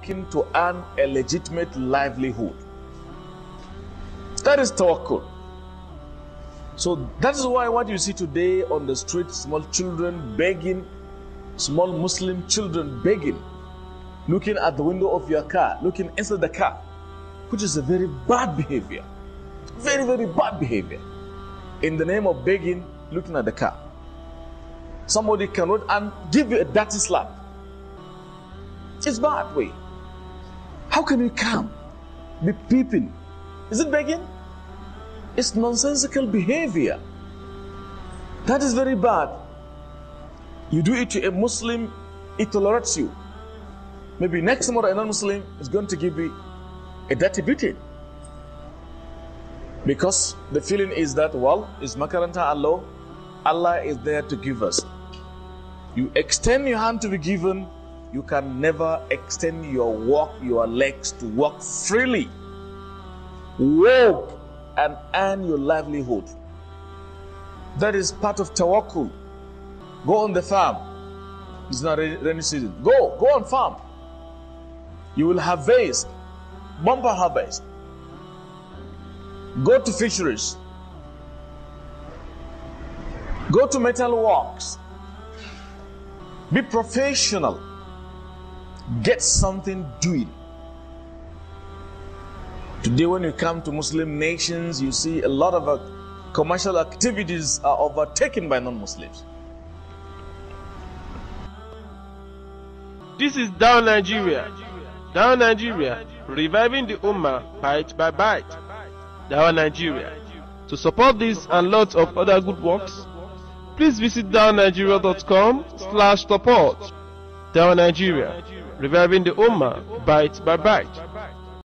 working to earn a legitimate livelihood. That is tawakkul. So that is why what you see today on the street, small children begging, small Muslim children begging, looking at the window of your car, looking inside the car, which is a very bad behavior. Very, very bad behavior. In the name of begging, looking at the car. Somebody cannot and give you a dirty slap. It's bad way. How can you come? Be peeping. Is it begging? It's nonsensical behavior. That is very bad. You do it to a Muslim, it tolerates you. Maybe next tomorrow a non-Muslim is going to give you a dirty beating. Because the feeling is that, well, is makaranta Allah, Allah is there to give us. You extend your hand to be given, you can never extend your walk, your legs to walk freely. Walk and earn your livelihood. That is part of tawakkul. Go on the farm. It's not rainy season. Go, go on farm. You will harvest, bumper harvest. Go to fisheries. Go to metal works. Be professional. Get something doing. Today, when you come to Muslim nations, you see a lot of uh, commercial activities are overtaken by non Muslims. This is Dawah Nigeria. Dawah Nigeria, reviving the Ummah bite by bite. Dawah Nigeria. To support this and lots of other good works, please visit dawahnigeria.com slash support. Dawah Nigeria, reviving the Ummah bite by bite.